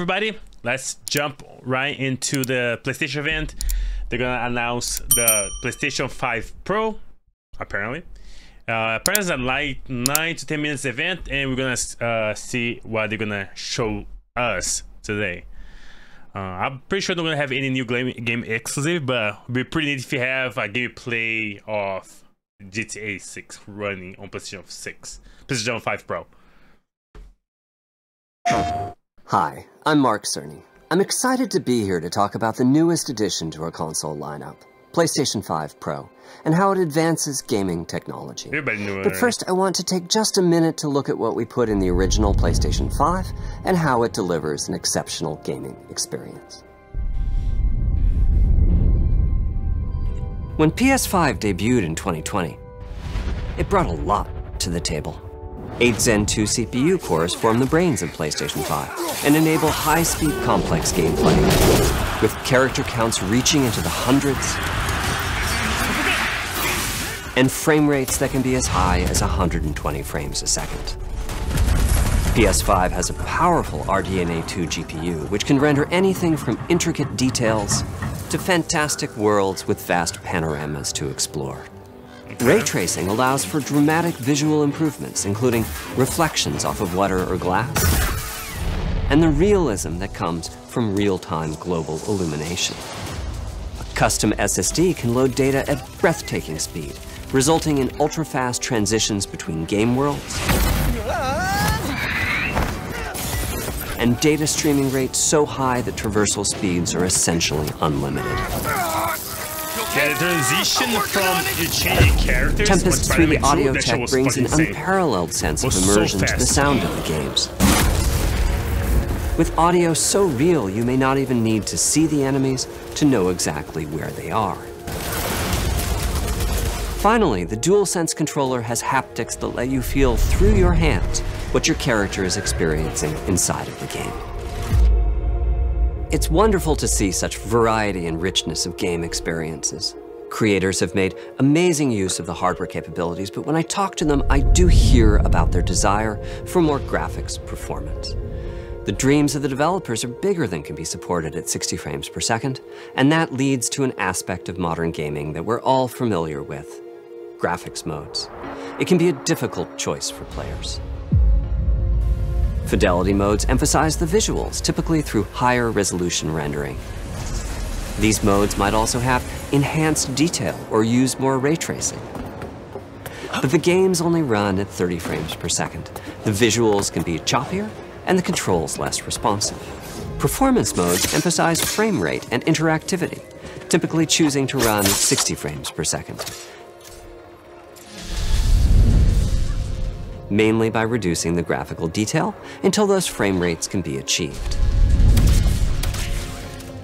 everybody. Let's jump right into the PlayStation event. They're gonna announce the PlayStation 5 Pro, apparently. Uh, apparently, it's a like nine to ten minutes event, and we're gonna uh, see what they're gonna show us today. Uh, I'm pretty sure they're gonna have any new game, game exclusive, but it'd be pretty neat if you have a gameplay of GTA 6 running on PlayStation 6, PlayStation 5 Pro. Hi, I'm Mark Cerny. I'm excited to be here to talk about the newest addition to our console lineup, PlayStation 5 Pro, and how it advances gaming technology. Everybody knew it. But first, I want to take just a minute to look at what we put in the original PlayStation 5 and how it delivers an exceptional gaming experience. When PS5 debuted in 2020, it brought a lot to the table. Eight Zen 2 CPU cores form the brains of PlayStation 5 and enable high-speed complex gameplay, with character counts reaching into the hundreds and frame rates that can be as high as 120 frames a second. PS5 has a powerful RDNA 2 GPU, which can render anything from intricate details to fantastic worlds with vast panoramas to explore. Ray tracing allows for dramatic visual improvements, including reflections off of water or glass, and the realism that comes from real-time global illumination. A custom SSD can load data at breathtaking speed, resulting in ultra-fast transitions between game worlds and data streaming rates so high that traversal speeds are essentially unlimited. Yeah, the transition from changing characters. Tempest when Spider-Man 3D audio tech was brings an insane. unparalleled sense of Was so immersion to the sound of the games. With audio so real, you may not even need to see the enemies to know exactly where they are. Finally, the DualSense controller has haptics that let you feel through your hands what your character is experiencing inside of the game. It's wonderful to see such variety and richness of game experiences. Creators have made amazing use of the hardware capabilities, but when I talk to them, I do hear about their desire for more graphics performance. The dreams of the developers are bigger than can be supported at 60 frames per second, and that leads to an aspect of modern gaming that we're all familiar with graphics modes. It can be a difficult choice for players. Fidelity modes emphasize the visuals, typically through higher resolution rendering. These modes might also have enhanced detail or use more ray tracing. But the games only run at 30 frames per second. The visuals can be choppier and the controls less responsive. Performance modes emphasize frame rate and interactivity, typically choosing to run 60 frames per second. Mainly by reducing the graphical detail until those frame rates can be achieved.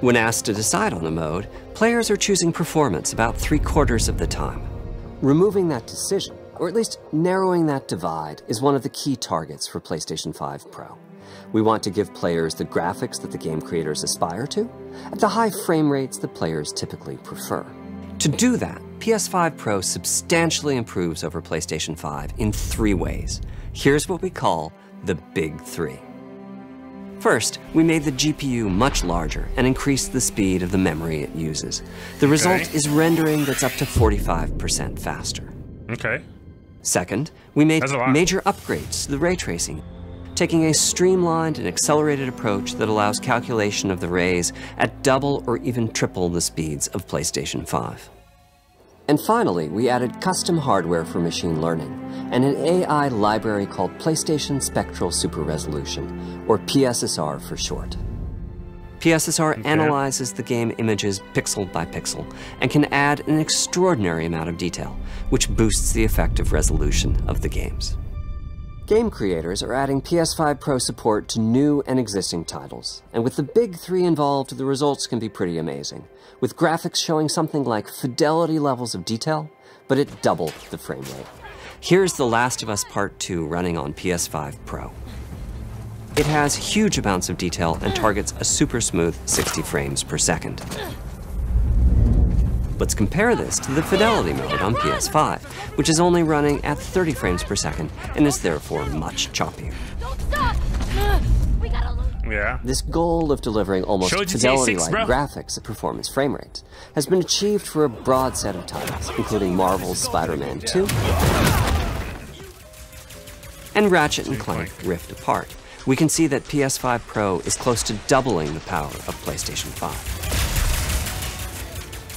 When asked to decide on the mode, players are choosing performance about three quarters of the time. Removing that decision, or at least narrowing that divide, is one of the key targets for PlayStation 5 Pro. We want to give players the graphics that the game creators aspire to, at the high frame rates that players typically prefer. To do that, PS5 Pro substantially improves over PlayStation 5 in three ways. Here's what we call the Big Three. First, we made the GPU much larger and increased the speed of the memory it uses. The result Okay. is rendering that's up to 45% faster. Okay. Second, we made That's a lot. major upgrades to the ray tracing, taking a streamlined and accelerated approach that allows calculation of the rays at double or even triple the speeds of PlayStation 5. And finally, we added custom hardware for machine learning and an AI library called PlayStation Spectral Super Resolution, or PSSR for short. PSSR analyzes the game images pixel by pixel and can add an extraordinary amount of detail, which boosts the effective resolution of the games. Game creators are adding PS5 Pro support to new and existing titles, and with the big three involved, the results can be pretty amazing, with graphics showing something like fidelity levels of detail, but at double the frame rate. Here's The Last of Us Part 2 running on PS5 Pro. It has huge amounts of detail and targets a super smooth 60 frames per second. Let's compare this to the fidelity mode on PS5, which is only running at 30 frames per second and is therefore much choppier. Don't stop! We gotta lose. Yeah. This goal of delivering almost Show GTA 6, fidelity-like graphics at performance frame rates has been achieved for a broad set of titles, including Marvel's Spider-Man 2 and Ratchet and Clank Rift Apart. We can see that PS5 Pro is close to doubling the power of PlayStation 5.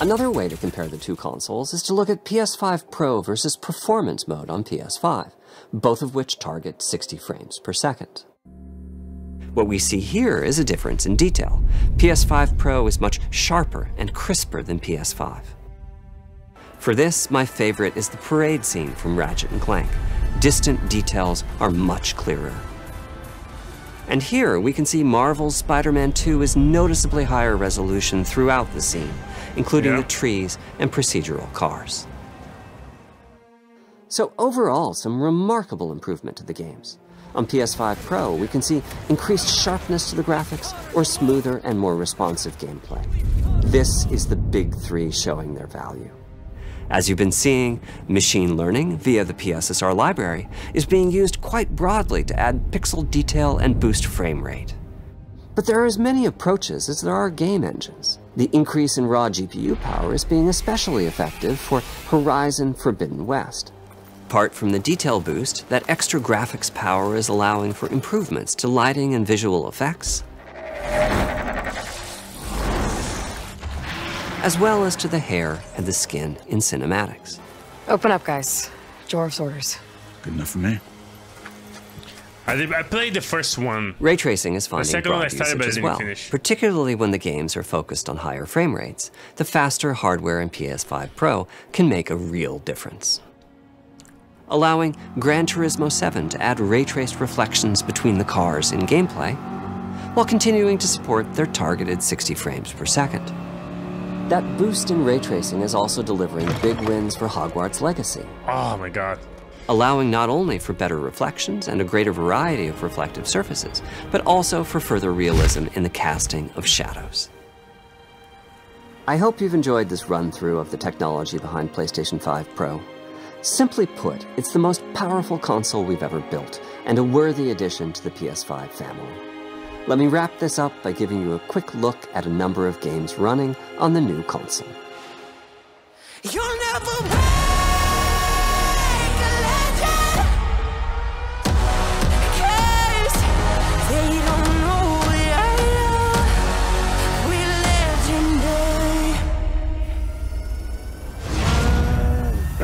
Another way to compare the two consoles is to look at PS5 Pro versus Performance mode on PS5, both of which target 60 frames per second. What we see here is a difference in detail. PS5 Pro is much sharper and crisper than PS5. For this, my favorite is the parade scene from Ratchet and Clank. Distant details are much clearer. And here we can see Marvel's Spider-Man 2 is noticeably higher resolution throughout the scene, including Yeah. the trees and procedural cars. So overall, some remarkable improvement to the games. On PS5 Pro, we can see increased sharpness to the graphics or smoother and more responsive gameplay. This is the big three showing their value. As you've been seeing, machine learning via the PSSR library is being used quite broadly to add pixel detail and boost frame rate. But there are as many approaches as there are game engines. The increase in raw GPU power is being especially effective for Horizon Forbidden West. Apart from the detail boost, that extra graphics power is allowing for improvements to lighting and visual effects, as well as to the hair and the skin in cinematics. Open up, guys. Jorv's orders. Good enough for me. I, played the first one. Ray tracing is finding second one broad I started, usage as well, finish. particularly when the games are focused on higher frame rates. The faster hardware in PS5 Pro can make a real difference. Allowing Gran Turismo 7 to add ray-traced reflections between the cars in gameplay, while continuing to support their targeted 60 frames per second. That boost in ray tracing is also delivering big wins for Hogwarts Legacy, Oh my god. Allowing not only for better reflections and a greater variety of reflective surfaces, but also for further realism in the casting of shadows. I hope you've enjoyed this run through of the technology behind PlayStation 5 Pro. Simply put, it's the most powerful console we've ever built, and a worthy addition to the PS5 family. Let me wrap this up by giving you a quick look at a number of games running on the new console.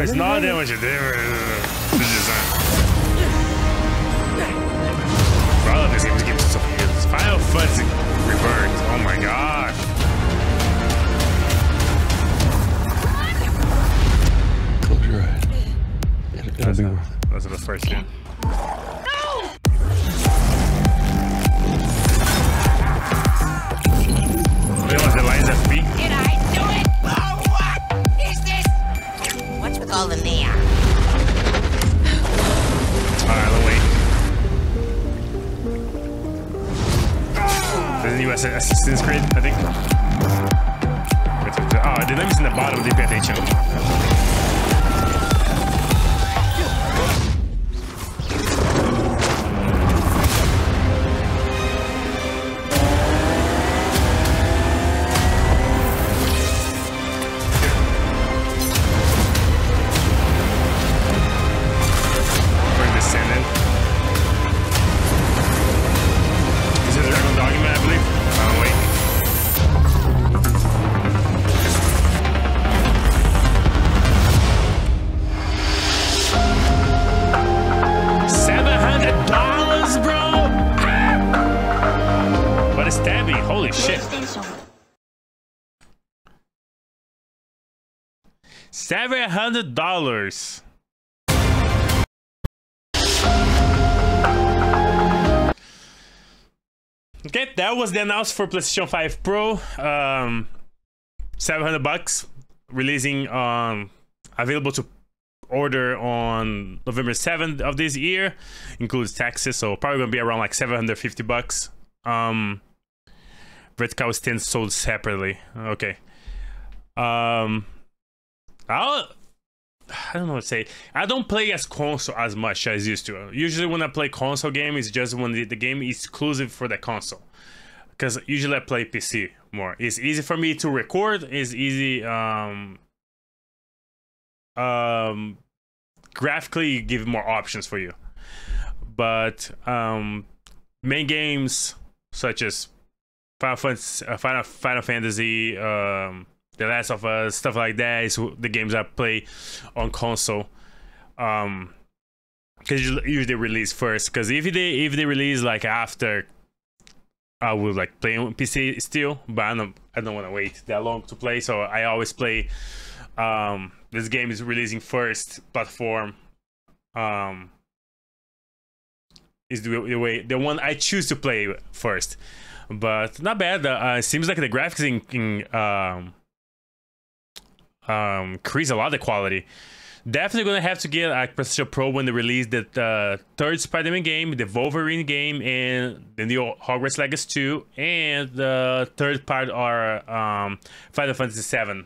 It's not that much of Assassin's Creed, I think. $700. Okay, that was the announcement for PlayStation 5 Pro. Um, 700 bucks, releasing um, available to order on November 7th of this year. Includes taxes, so probably gonna be around like 750 bucks. Um, vertical stands sold separately. Okay. Um, I'll I don't know what to say. I don't play as console as much as used to. Usually when I play console game, it's just when the, the game is exclusive for the console. Because usually I play PC more. It's easy for me to record. It's easy. Um, um, graphically, give more options for you. But um, main games such as Final Fantasy, uh, Final, Final Fantasy um, the Last of Us, stuff like that is the games I play on console. Um, because usually they release first. Because if they if they release like after, I will like play on PC still. But I don't I don't want to wait that long to play. So I always play. Um, this game is releasing first platform. Um, is the, the way the one I choose to play first. But not bad. Uh, seems like the graphics in, in um, um, increase a lot of quality. Definitely gonna have to get a PlayStation Pro when they release the uh, third Spider-Man game, the Wolverine game, and the new Hogwarts Legacy 2, and the third part are um, Final Fantasy VII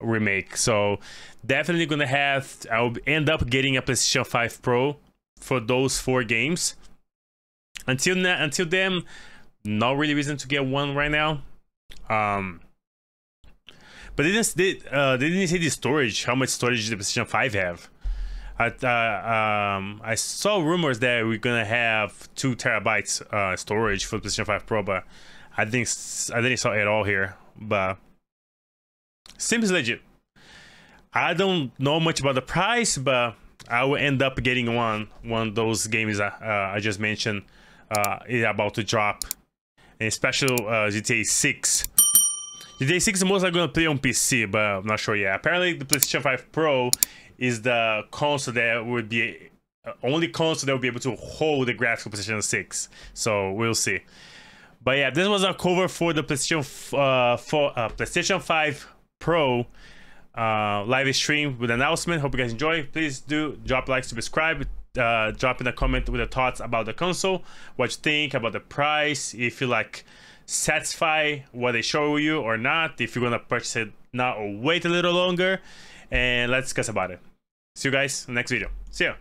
remake. So definitely gonna have. I'll end up getting a PlayStation 5 Pro for those four games. Until until then, no really reason to get one right now. Um, but they didn't they, uh, they didn't say the storage, how much storage the PlayStation 5 have. I, uh, um, I saw rumors that we're gonna have two terabytes uh, storage for the PlayStation 5 Pro, but I think I didn't saw it all here. But seems legit. I don't know much about the price, but I will end up getting one one of those games uh, I just mentioned uh, is about to drop, and special uh, GTA 6 GTA 6 is most likely going to play on PC, but I'm not sure yet. Apparently, the PlayStation 5 Pro is the console that would be uh, only console that will be able to hold the graphics of PlayStation 6. So we'll see. But yeah, this was a cover for the PlayStation uh, for uh, PlayStation 5 Pro uh, live stream with announcement. Hope you guys enjoy. Please do drop like, subscribe, uh, drop in a comment with your thoughts about the console, what you think about the price, if you like satisfy what they show you or not, if you're gonna purchase it now or wait a little longer, and let's discuss about it. See you guys next video. See ya.